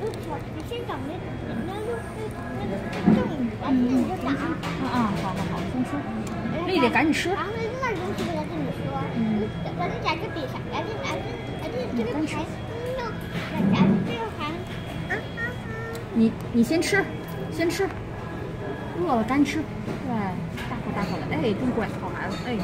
你先，你。先吃。丽丽，赶紧吃。然那东西我跟你说，嗯，咱们比啥？咱咱咱这个，咱咱，你你先吃，先吃。饿了赶紧吃，对，大口大口的，哎，真乖，好孩子，哎。